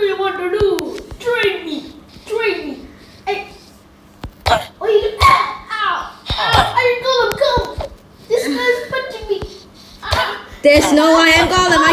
What do you want to do? Train me. Train me. Hey. Oh, you. Ah, ow. Ow. Iron Golem, Go. This guy's punching me. Ah. There's no Iron Golem. I